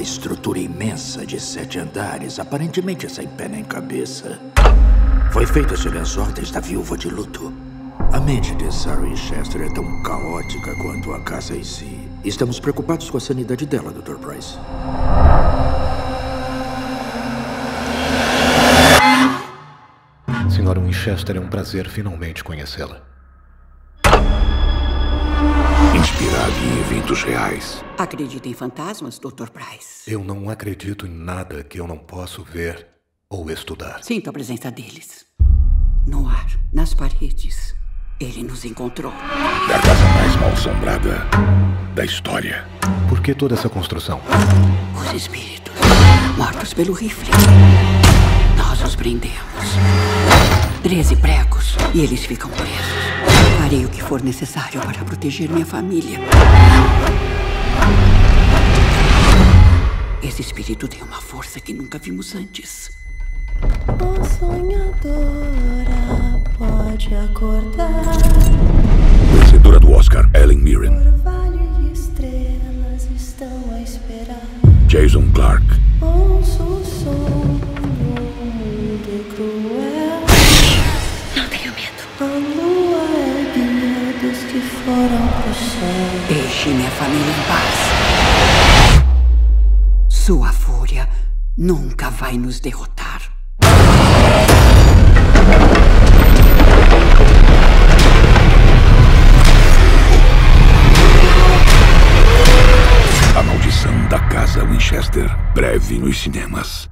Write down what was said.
estrutura imensa de sete andares, aparentemente sem pé nem cabeça. Foi feita sob as ordens da viúva de luto. A mente de Sarah Winchester é tão caótica quanto a casa em si. Estamos preocupados com a sanidade dela, Dr. Price. Senhora Winchester, é um prazer finalmente conhecê-la. Inspirado em eventos reais. Acredita em fantasmas, Dr. Price? Eu não acredito em nada que eu não posso ver ou estudar. Sinto a presença deles. No ar, nas paredes. Ele nos encontrou. Da casa mais mal assombrada da história. Por que toda essa construção? Os espíritos, mortos pelo rifle. Nós os prendemos. Treze pregos e eles ficam presos. Farei o que for necessário para proteger minha família. Esse espírito tem uma força que nunca vimos antes. A sonhadora pode acordar. Vencedora do Oscar, Ellen Mirren. Orvalho de estrelas estão a esperar. Jason Clark. Ouço o som do mundo cruel. Não tenho medo. Foram pro céu. Deixe minha família em paz. Sua fúria nunca vai nos derrotar. A maldição da casa Winchester. Breve nos cinemas.